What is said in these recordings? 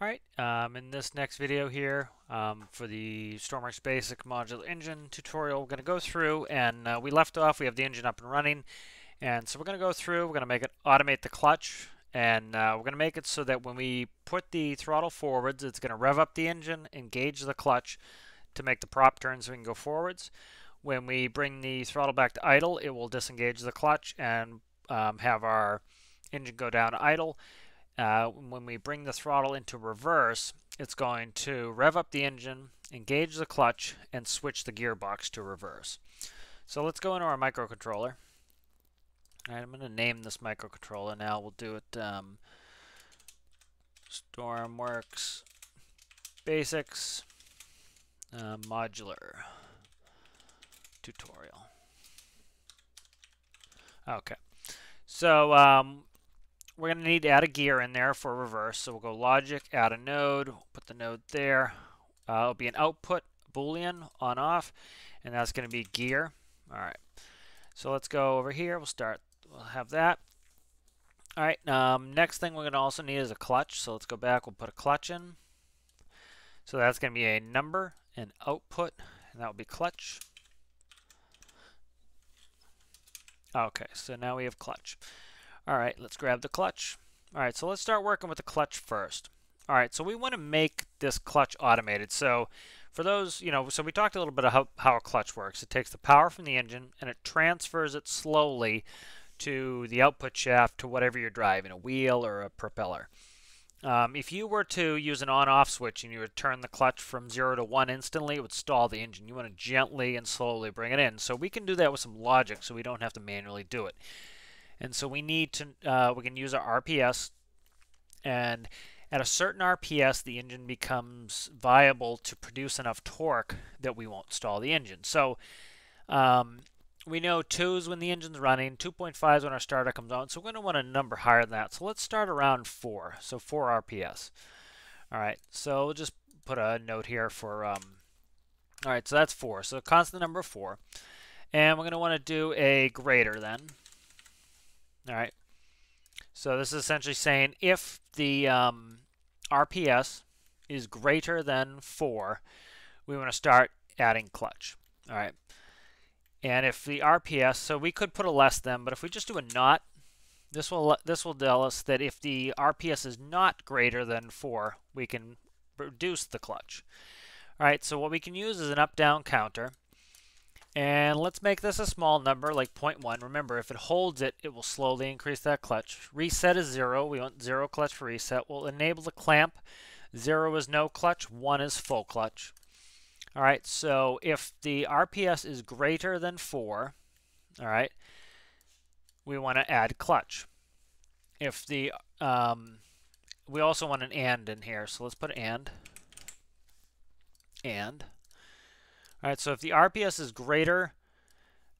Alright, um, in this next video here um, for the Stormworks Basic Modular Engine tutorial, we're going to go through and uh, we left off, we have the engine up and running and so we're going to go through, we're going to make it automate the clutch and uh, we're going to make it so that when we put the throttle forwards, it's going to rev up the engine, engage the clutch to make the prop turn so we can go forwards. When we bring the throttle back to idle, it will disengage the clutch and um, have our engine go down idle uh, when we bring the throttle into reverse, it's going to rev up the engine, engage the clutch, and switch the gearbox to reverse. So let's go into our microcontroller. I'm going to name this microcontroller now. We'll do it um, Stormworks Basics uh, Modular Tutorial. Okay. So um, we're going to need to add a gear in there for reverse. So we'll go logic, add a node, put the node there. Uh, it'll be an output boolean on off, and that's going to be gear. All right. So let's go over here. We'll start. We'll have that. All right. Um, next thing we're going to also need is a clutch. So let's go back. We'll put a clutch in. So that's going to be a number, an output, and that will be clutch. Okay. So now we have clutch. All right, let's grab the clutch. All right, so let's start working with the clutch first. All right, so we want to make this clutch automated. So for those, you know, so we talked a little bit about how, how a clutch works. It takes the power from the engine and it transfers it slowly to the output shaft to whatever you're driving, a wheel or a propeller. Um, if you were to use an on-off switch and you would turn the clutch from 0 to 1 instantly, it would stall the engine. You want to gently and slowly bring it in. So we can do that with some logic so we don't have to manually do it. And so we need to, uh, we can use our RPS and at a certain RPS, the engine becomes viable to produce enough torque that we won't stall the engine. So um, we know 2 is when the engine's running, 2.5 is when our starter comes on, so we're going to want a number higher than that. So let's start around 4, so 4 RPS. All right, so we'll just put a note here for, um, all right, so that's 4, so constant number 4. And we're going to want to do a greater then. All right. So this is essentially saying if the um, RPS is greater than 4, we want to start adding clutch. All right. And if the RPS, so we could put a less than, but if we just do a not, this will this will tell us that if the RPS is not greater than 4, we can reduce the clutch. All right, so what we can use is an up-down counter. And let's make this a small number like 0.1. Remember, if it holds it, it will slowly increase that clutch. Reset is 0. We want 0 clutch for reset. We'll enable the clamp. 0 is no clutch. 1 is full clutch. All right, so if the RPS is greater than 4, all right, we want to add clutch. If the, um, we also want an AND in here, so let's put AND. AND. All right, so if the RPS is greater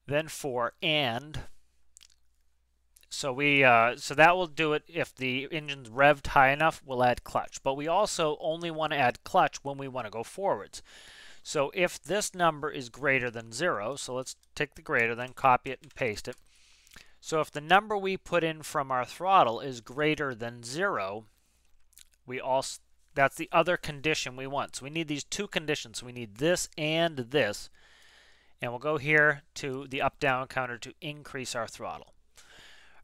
than 4 and so we uh, so that will do it if the engine's revved high enough, we'll add clutch. But we also only want to add clutch when we want to go forwards. So if this number is greater than 0, so let's take the greater than, copy it and paste it. So if the number we put in from our throttle is greater than 0, we also that's the other condition we want. So we need these two conditions. we need this and this. And we'll go here to the up-down counter to increase our throttle.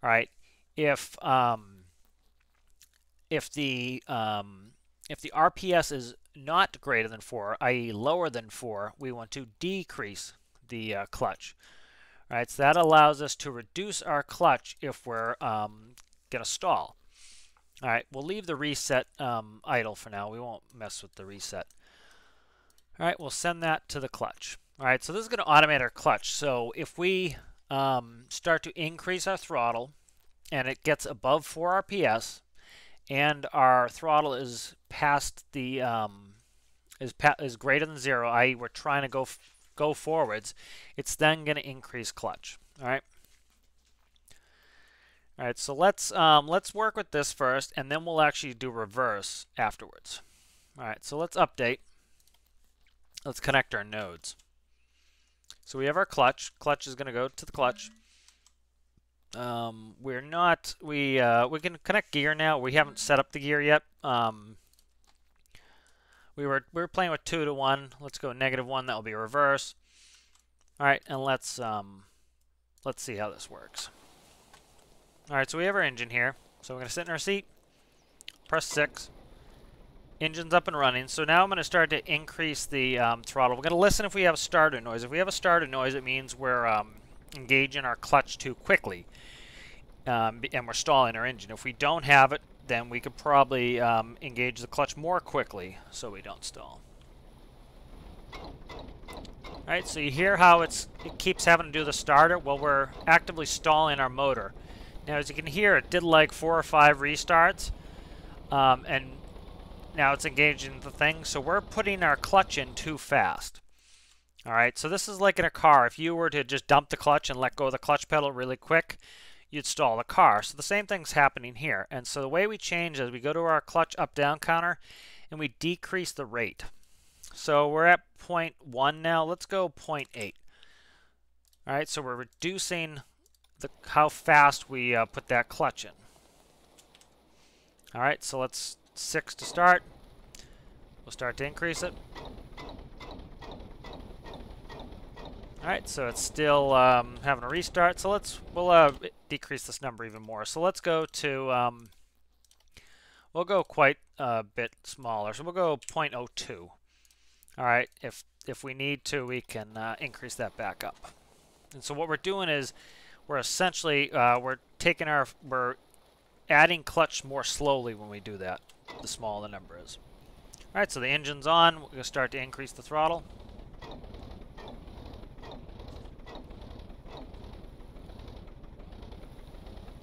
All right. If um, if the um, if the RPS is not greater than 4, i.e. lower than 4, we want to decrease the uh, clutch. All right, so that allows us to reduce our clutch if we're um, going to stall. All right, we'll leave the reset um, idle for now. We won't mess with the reset. All right, we'll send that to the clutch. All right, so this is going to automate our clutch. So if we um, start to increase our throttle and it gets above 4 RPS and our throttle is past the um, is is greater than zero, i.e., we're trying to go go forwards, it's then going to increase clutch. All right. All right, so let's um, let's work with this first, and then we'll actually do reverse afterwards. All right, so let's update. Let's connect our nodes. So we have our clutch. Clutch is going to go to the clutch. Um, we're not we uh, we can connect gear now. We haven't set up the gear yet. Um, We were we were playing with two to one. Let's go negative one. That will be reverse. All right, and let's um, let's see how this works. All right, so we have our engine here. So we're gonna sit in our seat, press six. Engine's up and running. So now I'm going to start to increase the um, throttle. We're going to listen if we have a starter noise. If we have a starter noise, it means we're um, engaging our clutch too quickly um, and we're stalling our engine. If we don't have it, then we could probably um, engage the clutch more quickly so we don't stall. Alright, so you hear how it's it keeps having to do the starter? Well, we're actively stalling our motor. Now, as you can hear, it did like four or five restarts, um, and now it's engaging the thing, so we're putting our clutch in too fast. Alright, so this is like in a car. If you were to just dump the clutch and let go of the clutch pedal really quick, you'd stall the car. So the same thing's happening here. And so the way we change is we go to our clutch up-down counter and we decrease the rate. So we're at 0.1 now. Let's go 0.8. All right, so we're reducing the how fast we uh, put that clutch in. All right, so let's 6 to start. We'll start to increase it. Alright, so it's still um, having a restart. So let's, we'll uh, decrease this number even more. So let's go to, um, we'll go quite a bit smaller. So we'll go 0.02. Alright, if, if we need to, we can uh, increase that back up. And so what we're doing is we're essentially, uh, we're taking our, we're adding clutch more slowly when we do that, the smaller the number is. Alright, so the engine's on. We're to start to increase the throttle.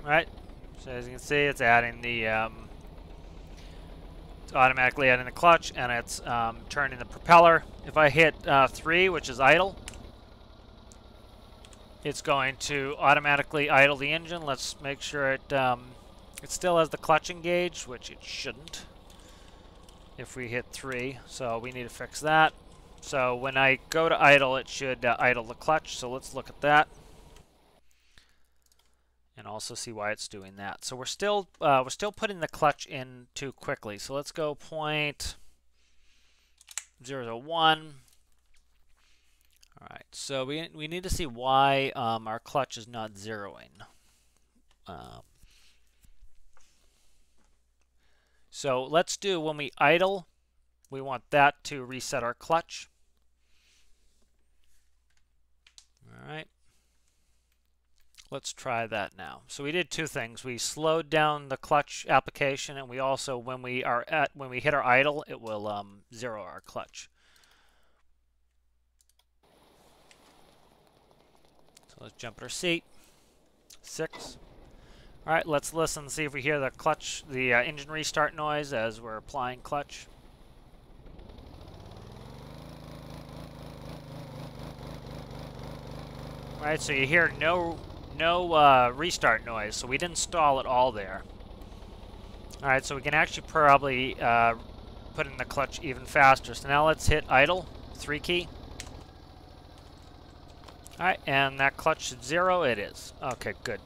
All right, So as you can see, it's adding the, um, it's automatically adding the clutch, and it's um, turning the propeller. If I hit uh, 3, which is idle, it's going to automatically idle the engine. Let's make sure it, um, it still has the clutch engaged, which it shouldn't if we hit 3. So we need to fix that. So when I go to idle, it should uh, idle the clutch. So let's look at that and also see why it's doing that. So we're still uh, we're still putting the clutch in too quickly. So let's go point zero. All right, so we we need to see why um, our clutch is not zeroing. Um, so let's do when we idle, we want that to reset our clutch. All right. Let's try that now. So we did two things. We slowed down the clutch application, and we also, when we are at, when we hit our idle, it will um, zero our clutch. Let's jump our seat. Six. All right, let's listen and see if we hear the clutch, the uh, engine restart noise as we're applying clutch. All right, so you hear no no uh, restart noise, so we didn't stall at all there. Alright, so we can actually probably uh, put in the clutch even faster. So now let's hit idle, 3 key. Alright, and that clutch zero, it is. Okay, good.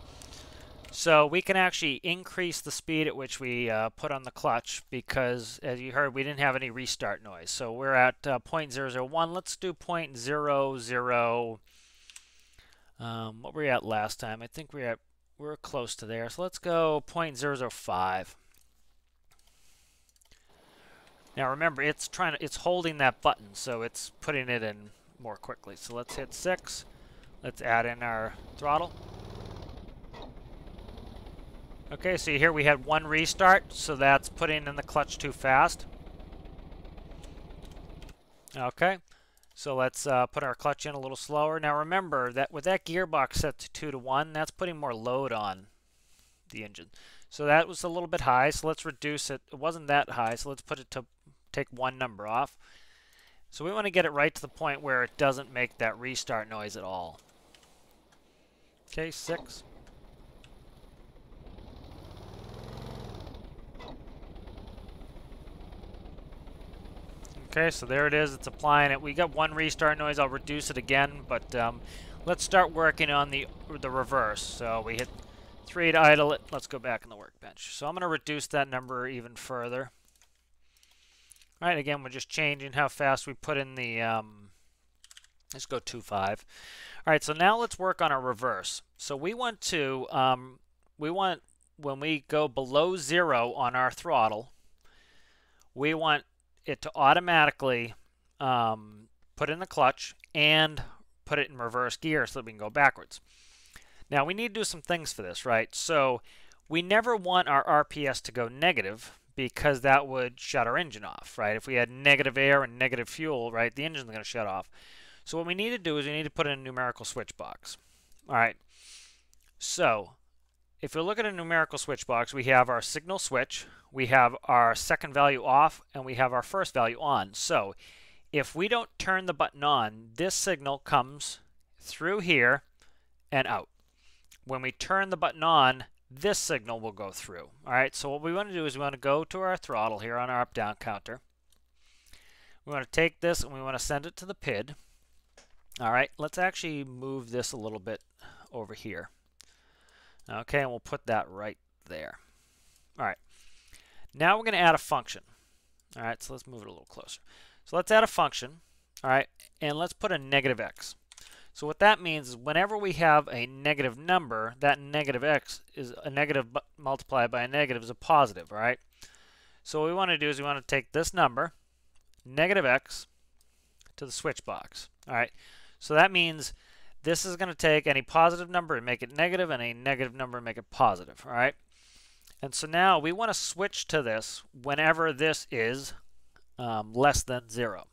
So we can actually increase the speed at which we uh, put on the clutch because, as you heard, we didn't have any restart noise. So we're at uh, 0.001. Let's do 0.00 um, what were we at last time? I think we are at, we're close to there. So let's go 0.005. Now remember, it's trying to, it's holding that button, so it's putting it in more quickly. So let's hit 6. Let's add in our throttle. Okay, so here we had one restart, so that's putting in the clutch too fast. Okay. So let's uh, put our clutch in a little slower. Now remember that with that gearbox set to 2 to 1, that's putting more load on the engine. So that was a little bit high, so let's reduce it. It wasn't that high, so let's put it to take one number off. So we want to get it right to the point where it doesn't make that restart noise at all. Okay, 6. Okay, so there it is. It's applying it. We got one restart noise. I'll reduce it again, but um, let's start working on the the reverse. So we hit 3 to idle it. Let's go back in the workbench. So I'm going to reduce that number even further. All right, again, we're just changing how fast we put in the, um, let's go 2.5. All right, so now let's work on a reverse. So we want to, um, we want, when we go below zero on our throttle, we want it to automatically um, put in the clutch and put it in reverse gear so that we can go backwards. Now we need to do some things for this, right? So we never want our RPS to go negative because that would shut our engine off, right? If we had negative air and negative fuel, right, the engine's going to shut off. So what we need to do is we need to put in a numerical switch box. All right. So if we look at a numerical switch box, we have our signal switch, we have our second value off, and we have our first value on. So if we don't turn the button on, this signal comes through here and out. When we turn the button on, this signal will go through. All right, so what we want to do is we want to go to our throttle here on our up-down counter. We want to take this and we want to send it to the PID. All right, let's actually move this a little bit over here. Okay, and we'll put that right there. All right, now we're going to add a function. All right, so let's move it a little closer. So let's add a function, all right, and let's put a negative x. So what that means is whenever we have a negative number, that negative x is a negative multiplied by a negative is a positive, all right? So what we want to do is we want to take this number, negative x, to the switch box, all right? So that means this is going to take any positive number and make it negative, and a negative number and make it positive, all right? And so now we want to switch to this whenever this is um, less than 0.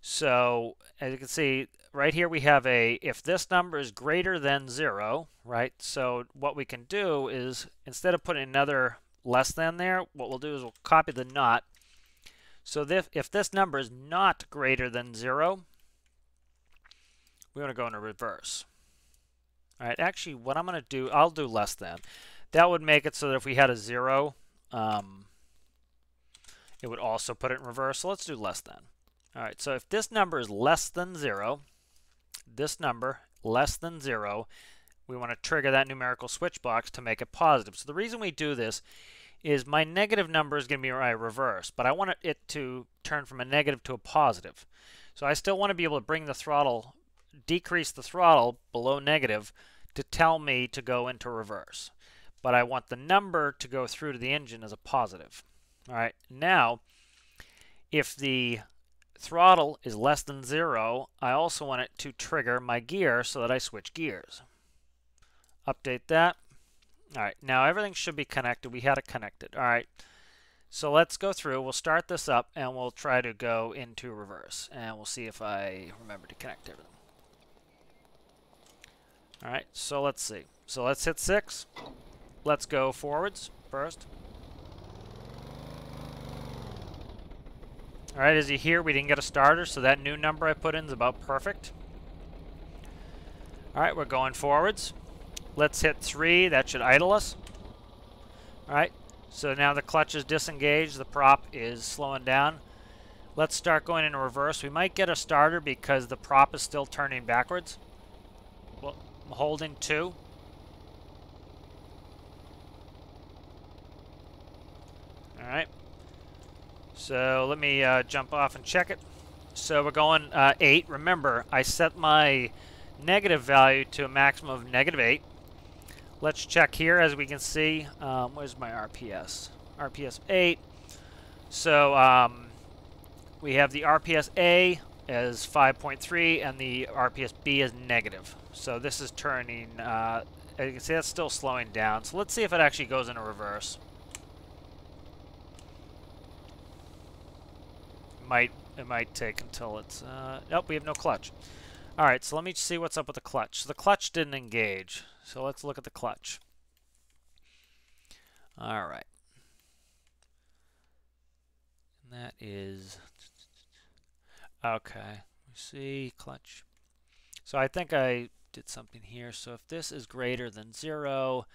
So as you can see, right here we have a, if this number is greater than 0, right, so what we can do is, instead of putting another less than there, what we'll do is we'll copy the not. So if, if this number is not greater than 0, we want to go into reverse. All right, actually, what I'm going to do, I'll do less than. That would make it so that if we had a 0, um, it would also put it in reverse. So let's do less than. All right, so if this number is less than 0, this number less than 0, we want to trigger that numerical switch box to make it positive. So the reason we do this is my negative number is going to be my reverse, but I want it to turn from a negative to a positive. So I still want to be able to bring the throttle, decrease the throttle below negative to tell me to go into reverse. But I want the number to go through to the engine as a positive. All right, now if the throttle is less than zero, I also want it to trigger my gear so that I switch gears. Update that. All right, now everything should be connected. We had it connected. All right, so let's go through. We'll start this up and we'll try to go into reverse. And we'll see if I remember to connect everything. All right, so let's see. So let's hit 6. Let's go forwards first. All right, as you hear, we didn't get a starter, so that new number I put in is about perfect. All right, we're going forwards. Let's hit 3. That should idle us. All right, so now the clutch is disengaged. The prop is slowing down. Let's start going in reverse. We might get a starter because the prop is still turning backwards. Well, I'm holding 2. All right. So let me uh, jump off and check it. So we're going uh, 8. Remember, I set my negative value to a maximum of negative 8. Let's check here as we can see. Um, where's my RPS? RPS 8. So um, we have the RPS A as 5.3 and the RPSB is negative. So this is turning, uh, you can see that's still slowing down. So let's see if it actually goes into reverse. might it might take until it's uh, nope we have no clutch all right so let me see what's up with the clutch so the clutch didn't engage so let's look at the clutch all right and that is okay see clutch so I think I did something here so if this is greater than zero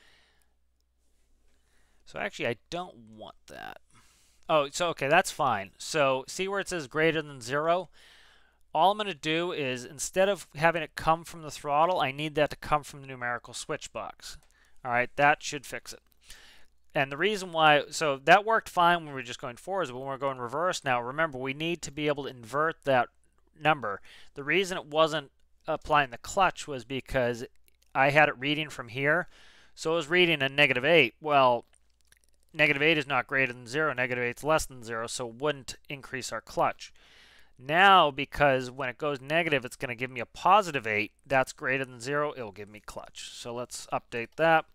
so actually I don't want that Oh, so okay, that's fine. So see where it says greater than zero? All I'm going to do is instead of having it come from the throttle, I need that to come from the numerical switch box. All right, that should fix it. And the reason why, so that worked fine when we were just going forwards, but when we're going reverse now, remember, we need to be able to invert that number. The reason it wasn't applying the clutch was because I had it reading from here. So it was reading a negative 8. Well, negative 8 is not greater than 0. Negative 8 is less than 0, so it wouldn't increase our clutch. Now, because when it goes negative, it's going to give me a positive 8. That's greater than 0. It will give me clutch. So let's update that.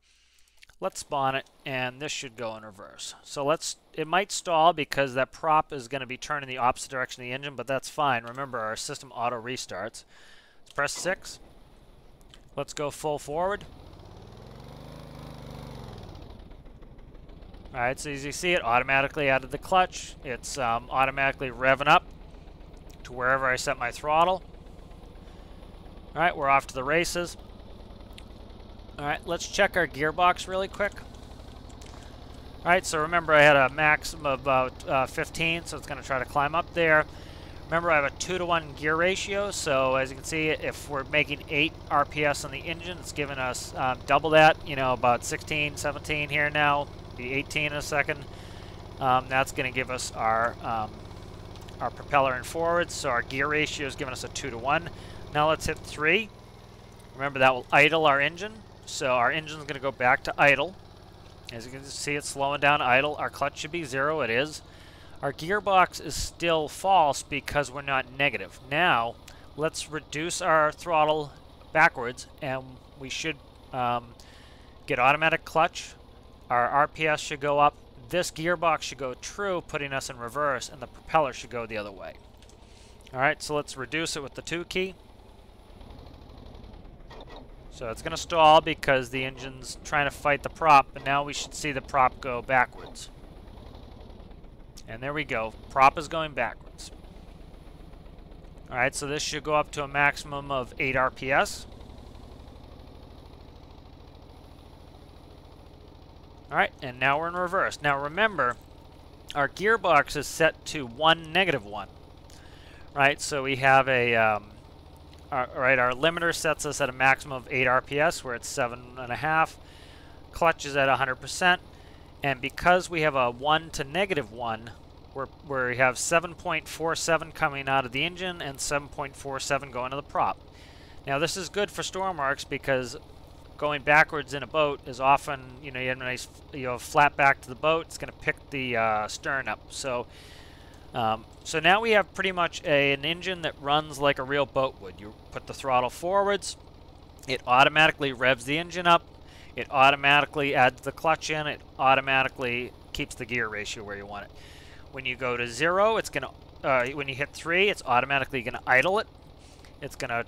Let's spawn it, and this should go in reverse. So let's, it might stall because that prop is going to be turning the opposite direction of the engine, but that's fine. Remember, our system auto restarts. Let's press 6. Let's go full forward. Alright, so as you see, it automatically added the clutch. It's um, automatically revving up to wherever I set my throttle. Alright, we're off to the races. Alright, let's check our gearbox really quick. Alright, so remember I had a maximum of about uh, 15, so it's going to try to climb up there. Remember I have a 2 to 1 gear ratio, so as you can see, if we're making 8 RPS on the engine, it's giving us um, double that, you know, about 16, 17 here now, be 18 in a second. Um, that's going to give us our um, our propeller and forward, so our gear ratio is giving us a 2 to 1. Now let's hit 3. Remember that will idle our engine. So our engine's going to go back to idle. As you can see, it's slowing down idle. Our clutch should be zero. It is. Our gearbox is still false because we're not negative. Now, let's reduce our throttle backwards, and we should um, get automatic clutch. Our RPS should go up. This gearbox should go true, putting us in reverse, and the propeller should go the other way. All right, so let's reduce it with the 2 key. So it's going to stall because the engine's trying to fight the prop, but now we should see the prop go backwards. And there we go. Prop is going backwards. Alright, so this should go up to a maximum of 8 RPS. Alright, and now we're in reverse. Now remember, our gearbox is set to 1, negative 1. Right, so we have a... Um, all right, our limiter sets us at a maximum of 8 RPS. We're at 7.5. Clutch is at 100%. And because we have a 1 to negative 1, we're, we have 7.47 coming out of the engine and 7.47 going to the prop. Now this is good for Stormworks because going backwards in a boat is often, you know, you have a nice, you know, flat back to the boat. It's going to pick the uh, stern up. So um, so now we have pretty much a, an engine that runs like a real boat would. You put the throttle forwards, it automatically revs the engine up, it automatically adds the clutch in, it automatically keeps the gear ratio where you want it. When you go to zero, it's going to, uh, when you hit three, it's automatically going to idle it. It's going to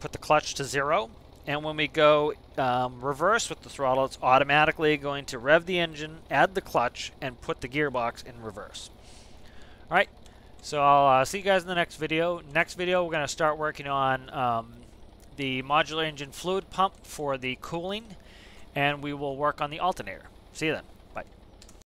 put the clutch to zero. And when we go um, reverse with the throttle, it's automatically going to rev the engine, add the clutch, and put the gearbox in reverse. Alright, so I'll uh, see you guys in the next video. Next video, we're going to start working on um, the modular engine fluid pump for the cooling, and we will work on the alternator. See you then.